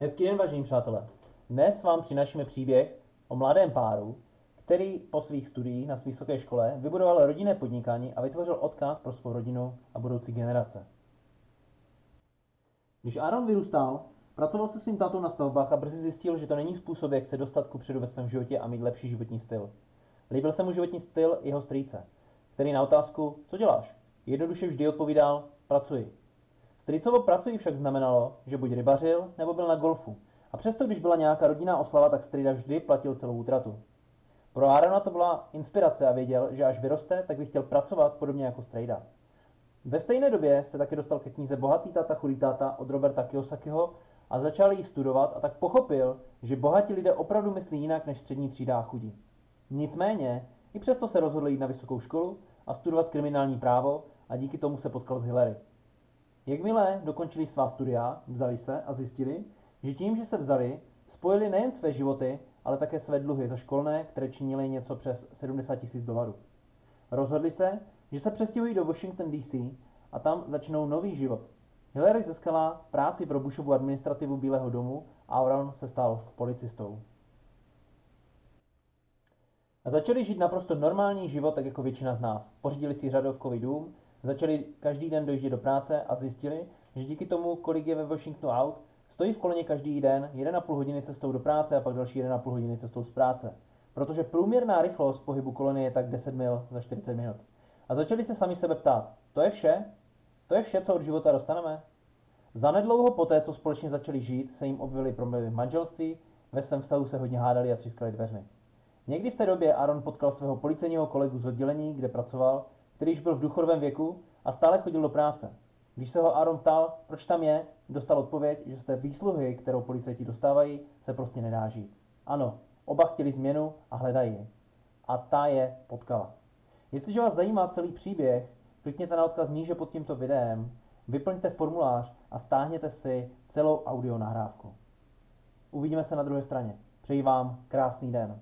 Hezký den, vážení přátelé. Dnes vám přinášíme příběh o mladém páru, který po svých studiích na vysoké škole vybudoval rodinné podnikání a vytvořil odkaz pro svou rodinu a budoucí generace. Když Aaron vyrůstal, pracoval se svým tátou na stavbách a brzy zjistil, že to není způsob, jak se dostat ku předu ve svém životě a mít lepší životní styl. Líbil se mu životní styl jeho strýce, který na otázku, co děláš, jednoduše vždy odpovídal, pracuji. Strýcovo pracuji však znamenalo, že buď rybařil, nebo byl na golfu. A přesto, když byla nějaká rodinná oslava, tak strýda vždy platil celou útratu. Pro Aarona to byla inspirace a věděl, že až vyroste, tak by chtěl pracovat podobně jako strejda. Ve stejné době se taky dostal ke knize Bohatý táta, chudý táta od Roberta Kiyosakiho a začal ji studovat a tak pochopil, že bohatí lidé opravdu myslí jinak než střední třída a chudí. Nicméně, i přesto se rozhodl jít na vysokou školu a studovat kriminální právo a díky tomu se potkal s Hillary. Jakmile dokončili svá studia, vzali se a zjistili, že tím, že se vzali, spojili nejen své životy, ale také své dluhy za školné, které činily něco přes 70 tisíc dolarů. Rozhodli se, že se přestěhují do Washington DC a tam začnou nový život. Hillary získala práci pro Bushovu administrativu Bílého domu a Aaron se stal policistou. A začali žít naprosto normální život, tak jako většina z nás. Pořídili si řadovkový dům, začali každý den dojíždět do práce a zjistili, že díky tomu, kolik je ve Washingtonu aut, stojí v koloně každý den 1,5 hodiny cestou do práce a pak další 1,5 hodiny cestou z práce. Protože průměrná rychlost pohybu kolony je tak 10 mil za 40 minut. A začali se sami sebe ptát, to je vše? To je vše, co od života dostaneme? Zanedlouho poté, co společně začali žít, se jim objevily problémy v manželství, ve svém vztahu se hodně hádali a třískali dveřmi. Někdy v té době Aaron potkal svého policejního kolegu z oddělení, kde pracoval, který již byl v důchodovém věku a stále chodil do práce. Když se ho Aaron ptal, proč tam je, dostal odpověď, že z té výsluhy, kterou policajti dostávají, se prostě nedá žít. Ano, oba chtěli změnu a hledají ji. A ta je potkala. Jestliže vás zajímá celý příběh, klikněte na odkaz níže pod tímto videem, vyplňte formulář a stáhněte si celou audio nahrávku. Uvidíme se na druhé straně. Přeji vám krásný den.